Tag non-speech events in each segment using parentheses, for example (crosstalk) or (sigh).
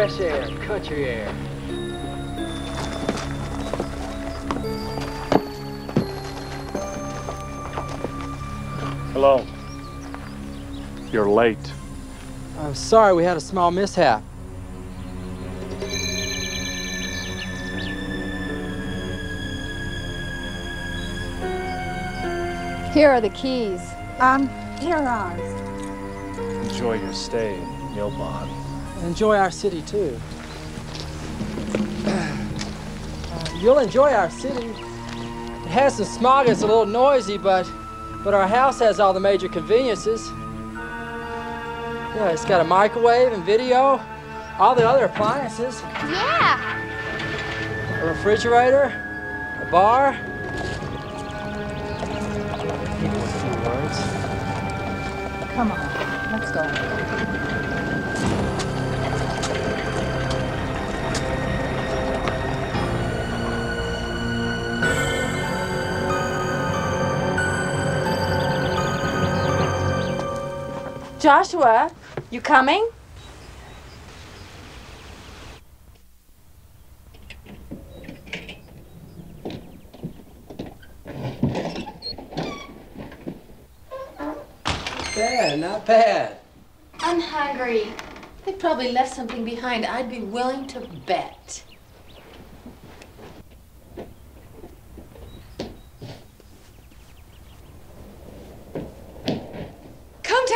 fresh air, country air. Hello. You're late. I'm sorry we had a small mishap. Here are the keys. Um, here are ours. Enjoy your stay in Nilbog. Enjoy our city too. Uh, you'll enjoy our city. It has some smog, it's a little noisy, but but our house has all the major conveniences. Yeah, it's got a microwave and video, all the other appliances, Yeah. a refrigerator, a bar. People with few words. Come on, let's go. Joshua, you coming? Bad, not bad. I'm hungry. They probably left something behind. I'd be willing to bet.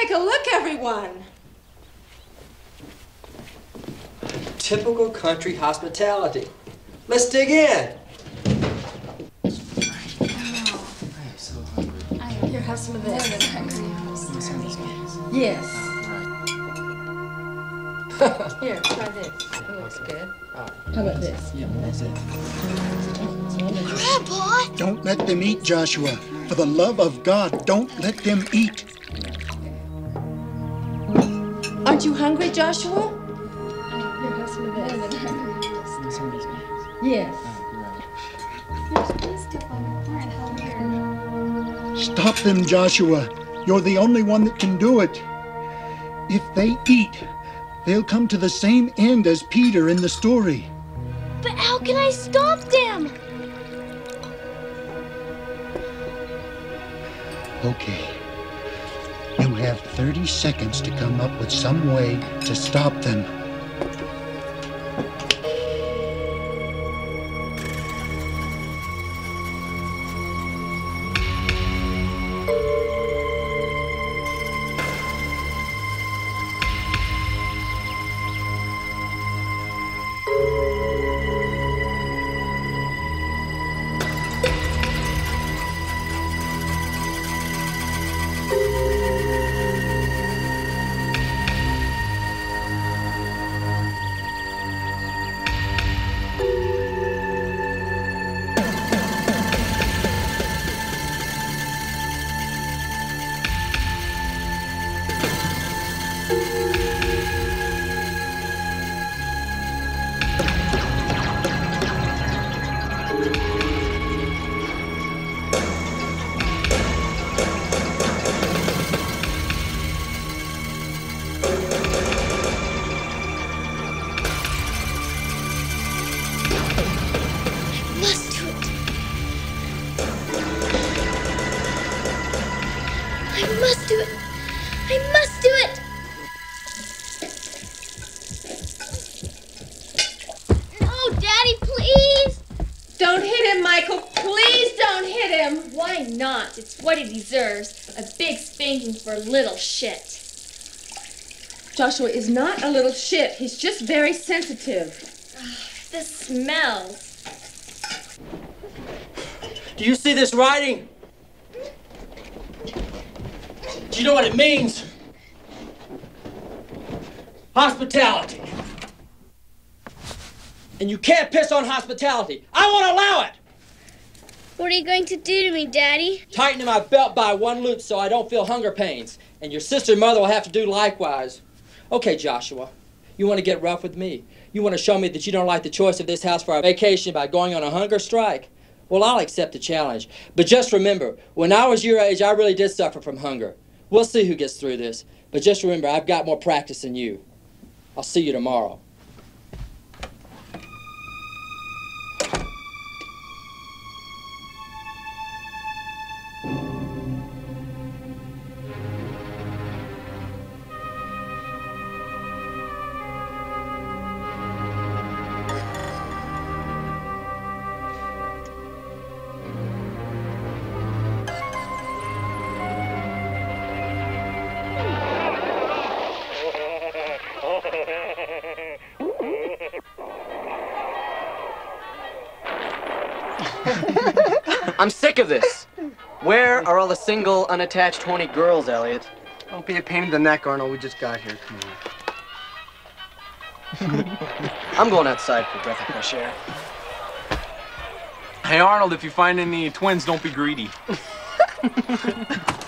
Take a look, everyone. Typical country hospitality. Let's dig in. Here, have some of this. Yes. (laughs) Here, try this. It looks good. How about this? Yeah, that's it. Grandpa! Don't let them eat, Joshua. For the love of God, don't let them eat. Aren't you hungry, Joshua? Here, have some of this. Yes. Stop them, Joshua. You're the only one that can do it. If they eat, they'll come to the same end as Peter in the story. But how can I stop them? Okay. Have 30 seconds to come up with some way to stop them. Do it. I must do it. No, Daddy, please. Don't hit him, Michael. Please don't hit him. Why not? It's what he deserves. A big spanking for little shit. Joshua is not a little shit. He's just very sensitive. Ah, the smells. Do you see this writing? Do you know what it means? Hospitality. And you can't piss on hospitality. I won't allow it. What are you going to do to me, Daddy? Tightening my belt by one loop so I don't feel hunger pains. And your sister and mother will have to do likewise. Okay, Joshua. You want to get rough with me. You want to show me that you don't like the choice of this house for our vacation by going on a hunger strike. Well, I'll accept the challenge. But just remember, when I was your age, I really did suffer from hunger. We'll see who gets through this. But just remember, I've got more practice than you. I'll see you tomorrow. Sick of this. Where are all the single, unattached, horny girls, Elliot? Don't be a pain in the neck, Arnold. We just got here. Come on. (laughs) I'm going outside for a breath of fresh air. Hey, Arnold, if you find any twins, don't be greedy. (laughs)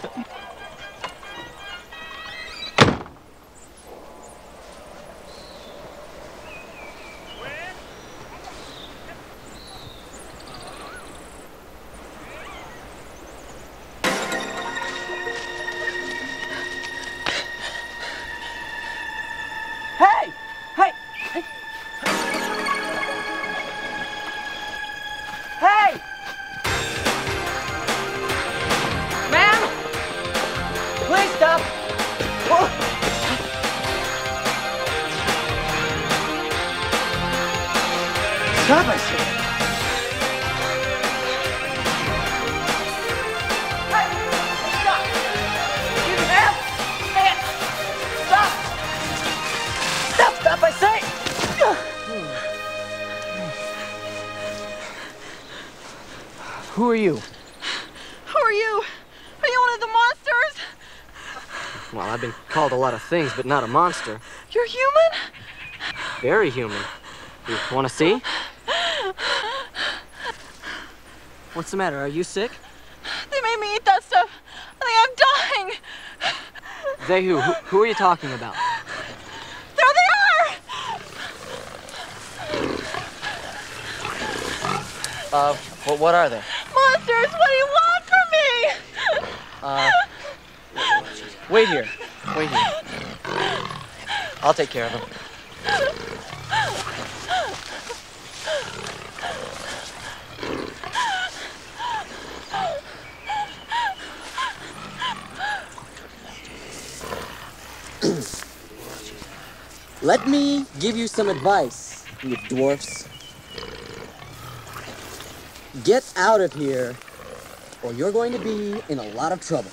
Who are you? Who are you? Are you one of the monsters? Well, I've been called a lot of things, but not a monster. You're human? Very human. You want to see? What's the matter? Are you sick? They made me eat that stuff. I think I'm dying. They who? Who, who are you talking about? There they are! Uh, well, what are they? Monsters, what do you want from me? Uh, wait here. Wait here. I'll take care of them. Let me give you some advice, you dwarfs. Get out of here, or you're going to be in a lot of trouble.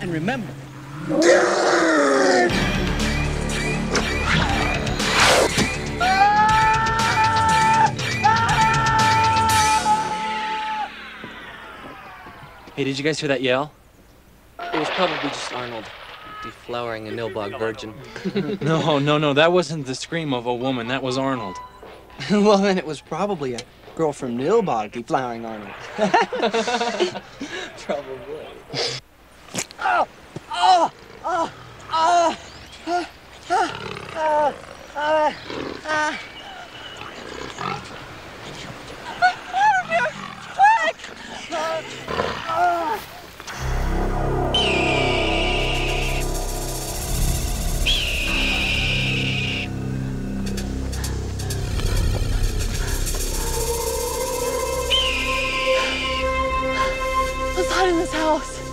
And remember, Hey, did you guys hear that yell? It was probably just Arnold deflowering a Nilbog virgin. (laughs) no, no, no. That wasn't the scream of a woman. That was Arnold. (laughs) well, then it was probably a girl from Nilbog deflowering Arnold. (laughs) Probably. House.